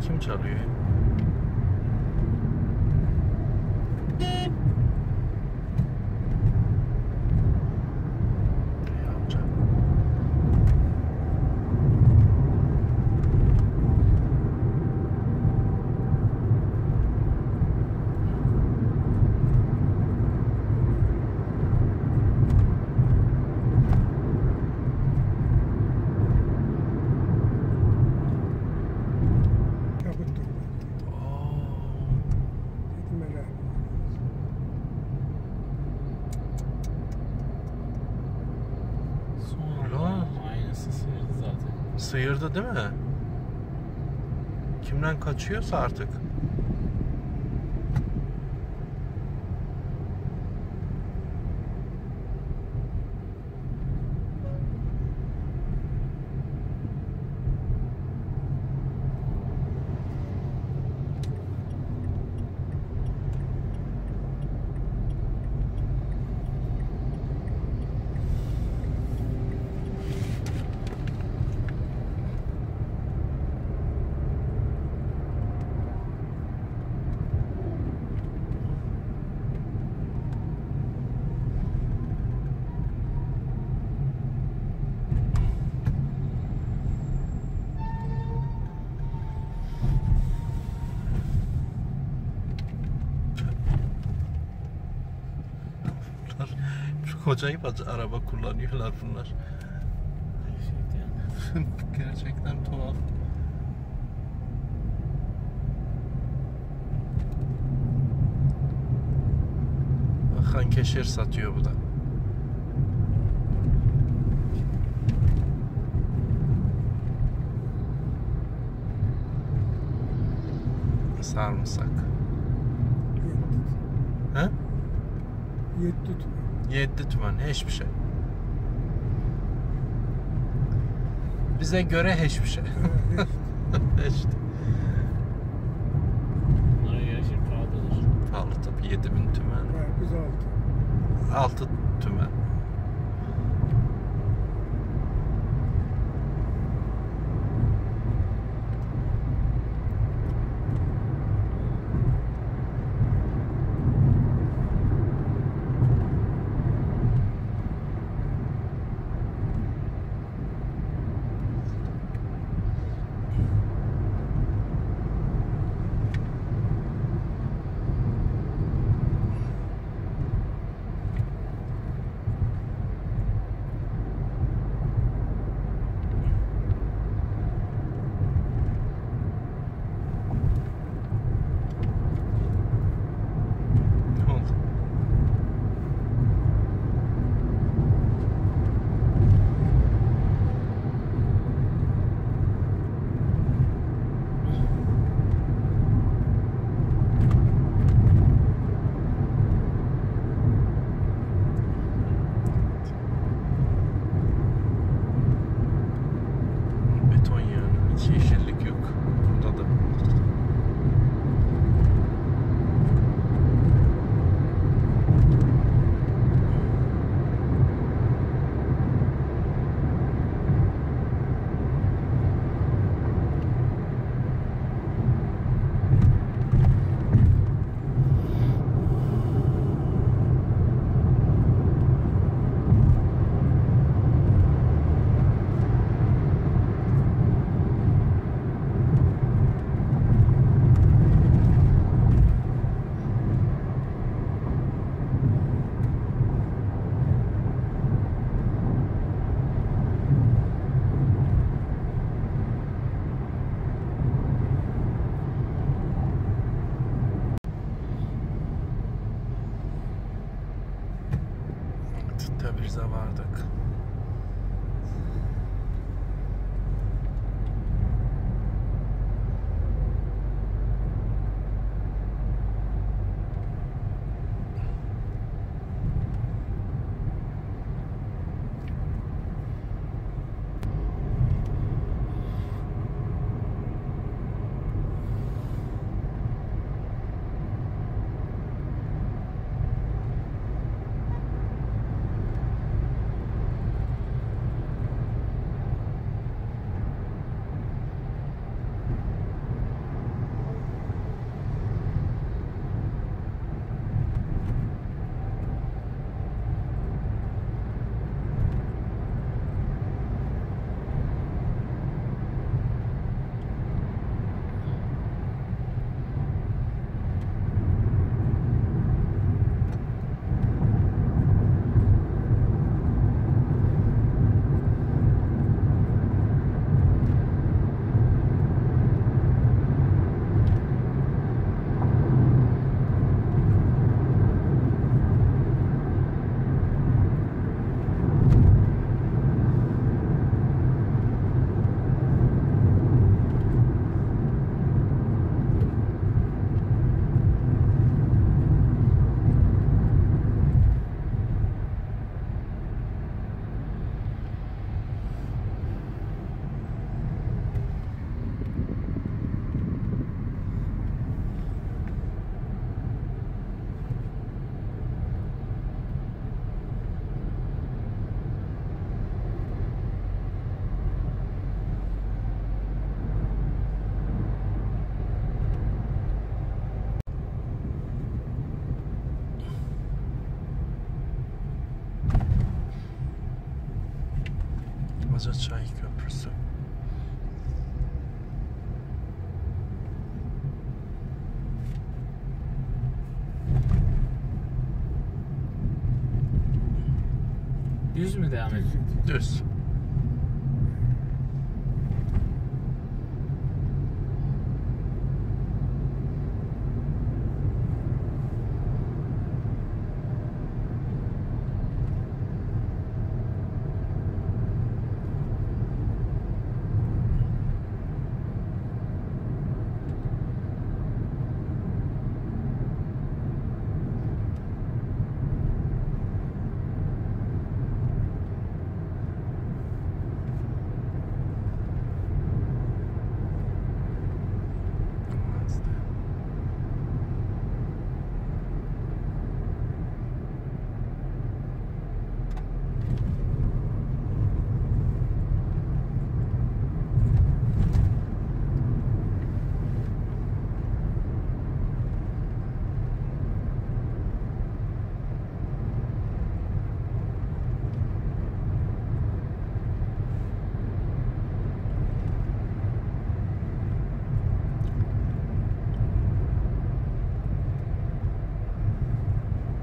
김치를 sıyırdı değil mi? Kimden kaçıyorsa artık. acayip araba kullanıyorlar bunlar. Gerçekten. Gerçekten tuhaf. Hankeşer satıyor bu da. Sarımsak. Yet tut. He? Yet tutmuyor. 7 tümen hiçbir şey. Bize göre hiçbir şey. işte. Bunlara göre şimdi pahalıdır. Pahalı tabii 7000 tümen. Evet, 6. 6 Tebriz'e vardık. Çamlıca Çay Köprüsü. Düz mü devam ediyor? Düz.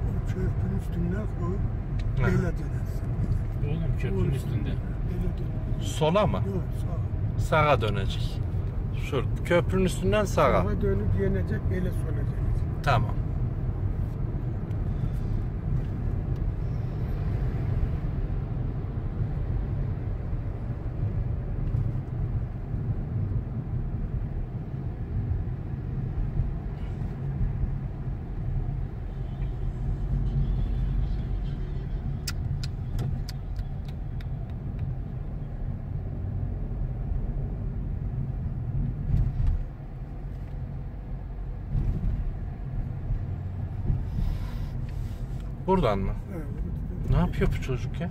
O çöpün üstünden koy. Ne? Böyle dönersin. Oğlum köprünün üstünde. Böyle dönersin. Sola mı? Yok sağa. Sağa dönecek. Şu köprünün üstünden sağa. Sağa dönüp yenecek böyle solacak. Tamam. Buradan mı? Bu- Ne yapıyor bu çocuk ya?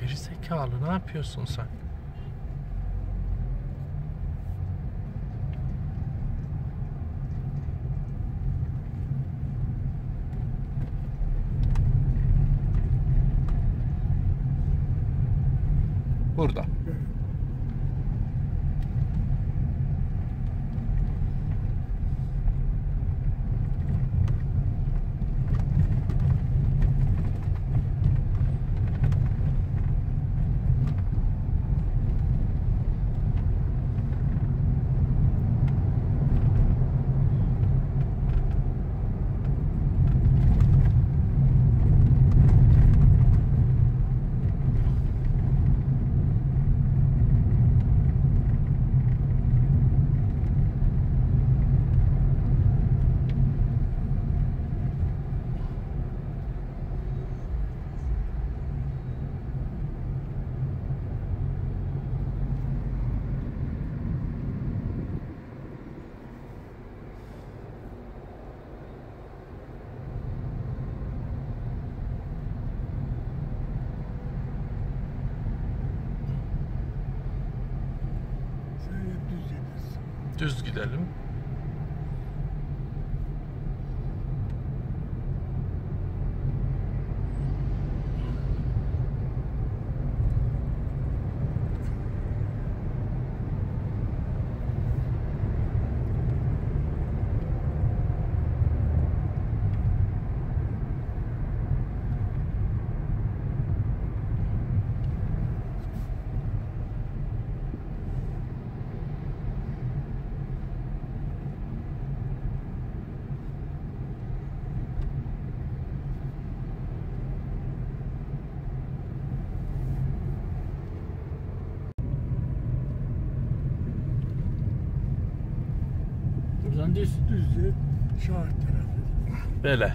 Geri zekalı ne yapıyorsun sen? Burada. Sen hep düz yedirsin. Düz gidelim. Buradan düz. Düz tarafı. Böyle.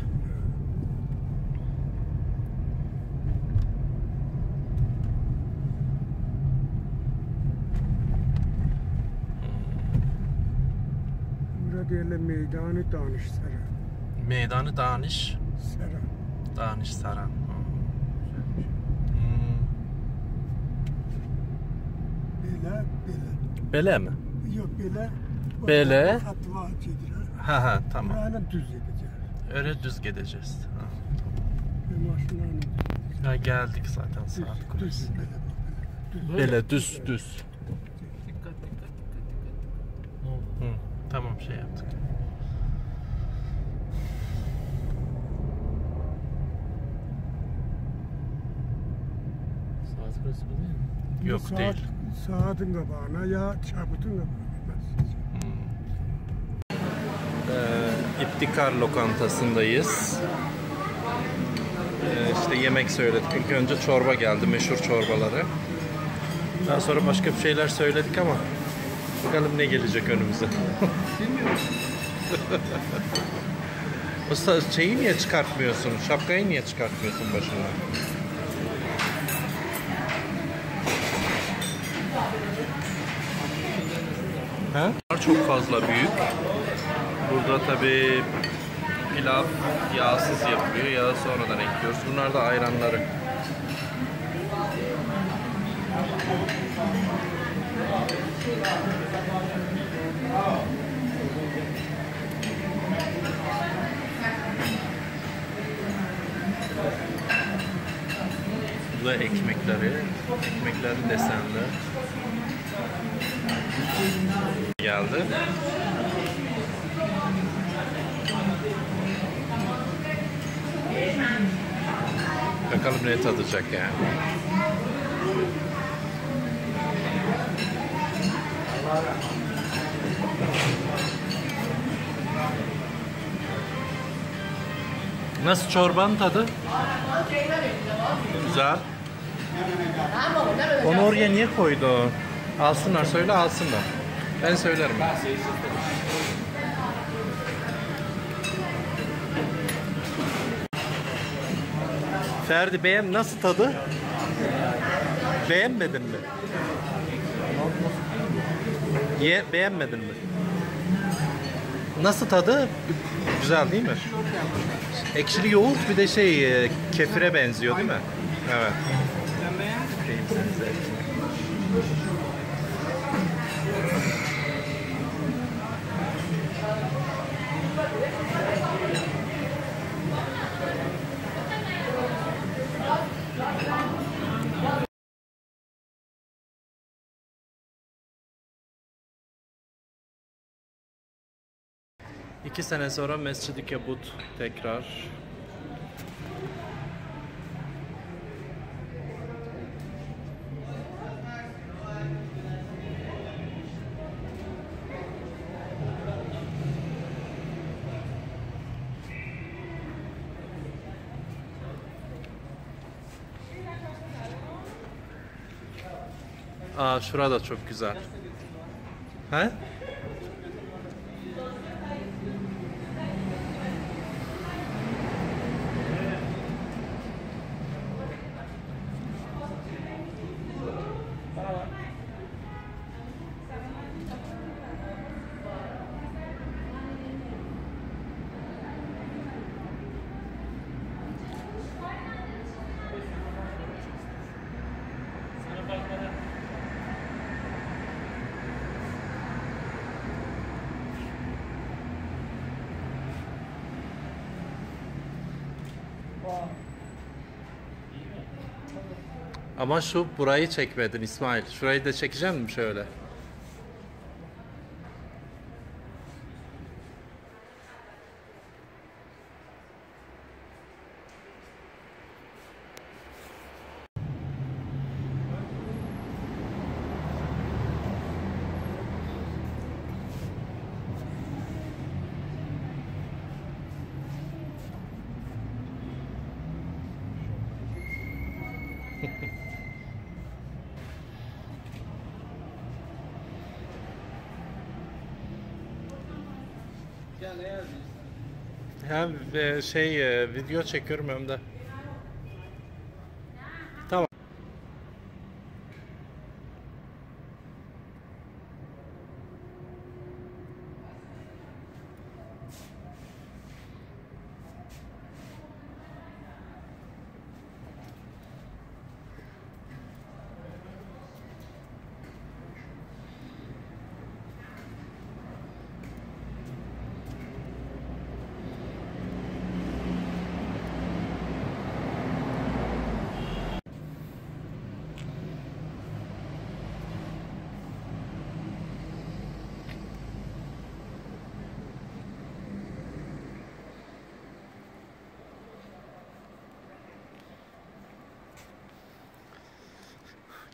Burada öyle meydanı danış sera. Meydanı Daniş. Sera. Daniş Saran. Böyle, böyle. Böyle mi? Yok. Böyle. Atva çedir. Ha ha tamam. Buranın düz edeceğiz. Öyle düz gideceğiz. Ha, tamam. Ya geldik zaten düz, saat düz kulesi. böyle. Düz. Böyle düz düz. Dikkat dikkat dikkat dikkat. Ne oldu? Hı, tamam şey yaptık. Saat kulesi bu değil mi? Yok Saat, değil. Saatin kabağına ya çabutun kabağına. Ee, İptikar lokantasındayız. Ee, işte yemek söyledik. İlk önce çorba geldi, meşhur çorbaları. Daha sonra başka bir şeyler söyledik ama bakalım ne gelecek önümüze. Usta şeyi niye çıkartmıyorsun? Şapkayı niye çıkartmıyorsun başından? Ha? Çok fazla büyük. Burada tabi pilav yağsız yapılıyor. Yağı sonradan ekliyoruz. Bunlar da ayranları. Bu da ekmekleri. Ekmekleri desenli. Geldi. Bakalım ne tadacak yani. Nasıl çorbanın tadı? Güzel. Onu oraya niye koydu? Alsınlar söyle alsınlar. Ben söylerim. Ferdi beğen nasıl tadı? Beğenmedin mi? Ye, beğenmedin mi? Nasıl tadı? Güzel değil mi? Ekşili yoğurt bir de şey e, kefire benziyor değil mi? Evet. İki sene sonra Mescid-i Kebut tekrar. Aa şurada çok güzel. He? Ama şu burayı çekmedin İsmail. Şurayı da çekecek misin şöyle? Hem e, şey e, video çekiyorum hem de.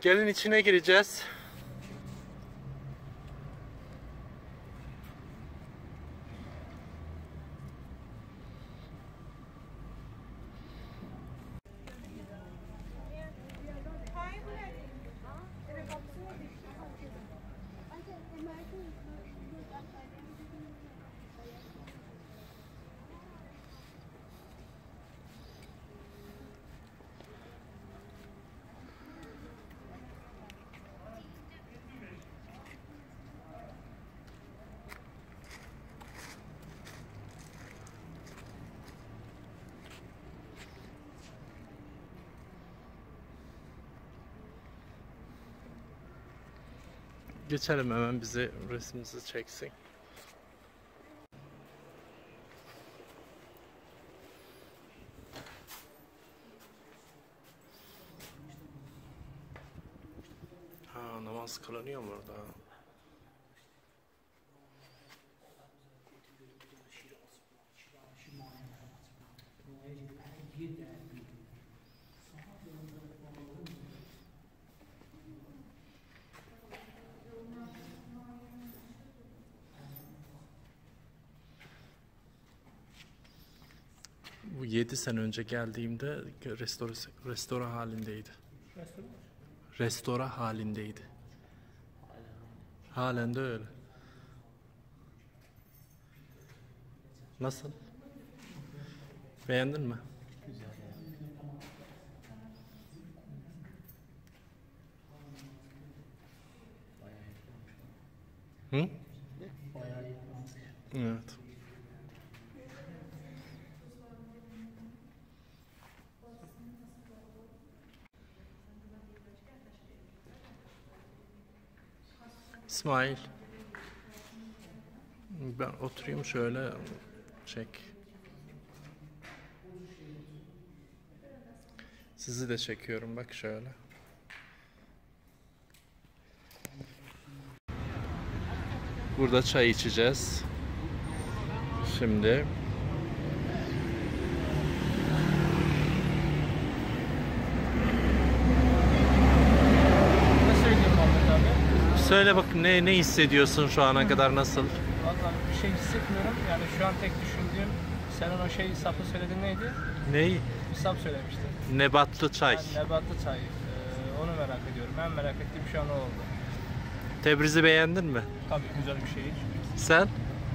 Gelin içine gireceğiz. Geçelim hemen bizi resmimizi çeksin. Bu 7 sene önce geldiğimde restore, restore halindeydi. Restore halindeydi. Halen de öyle. Nasıl? Beğendin mi? Hı? Evet. İsmail. Ben oturayım şöyle çek. Sizi de çekiyorum bak şöyle. Burada çay içeceğiz. Şimdi söyle bak ne ne hissediyorsun şu ana kadar nasıl? Vallahi bir şey hissetmiyorum. Yani şu an tek düşündüğüm senin o şey sapı söylediğin neydi? Ney? Bir sap söylemiştin. Nebatlı çay. Yani nebatlı çay. Ee, onu merak ediyorum. En merak ettiğim şu an o oldu. Tebriz'i beğendin mi? Tabii güzel bir şey. Sen?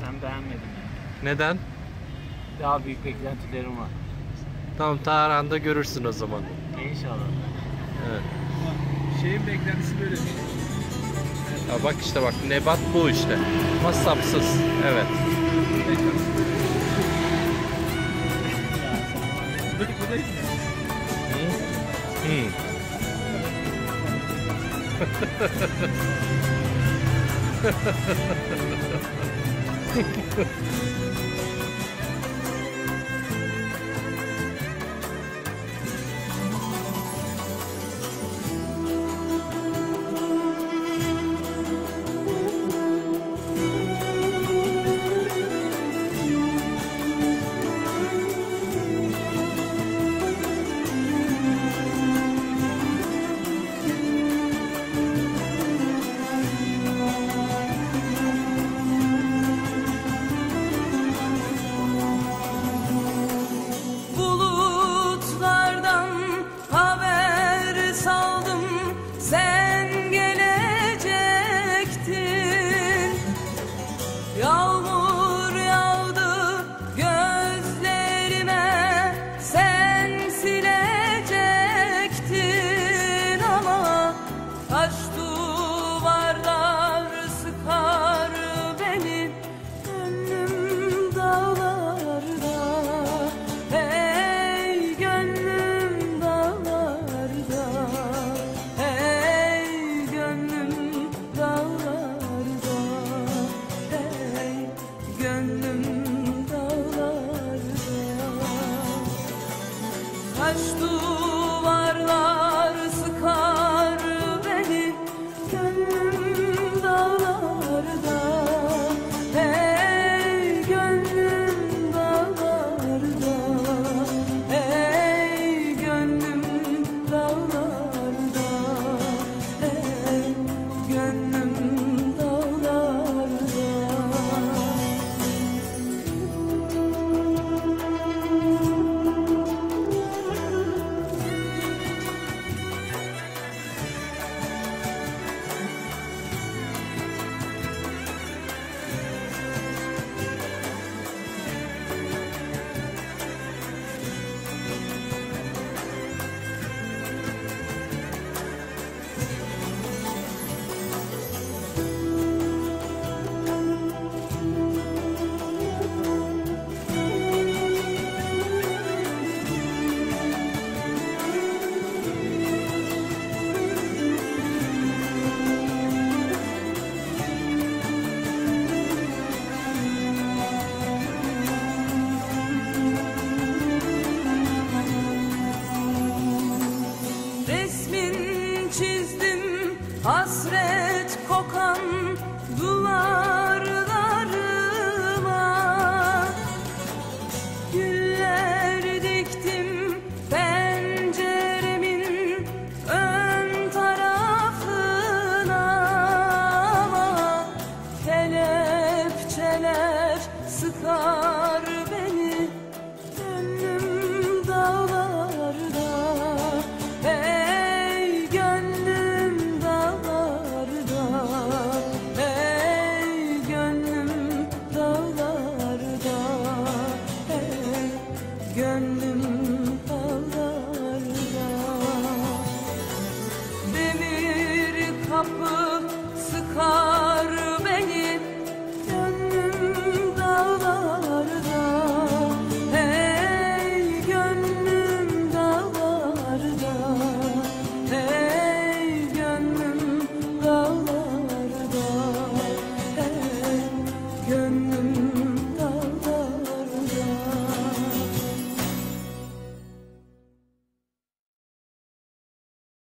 Ben beğenmedim. Neden? Daha büyük beklentilerim var. Tamam Tahran'da görürsün o zaman. İnşallah. Evet. Şeyin beklentisi böyle değil. Ha bak işte bak nebat bu işte. Ama sapsız. Evet. Mi? Hmm.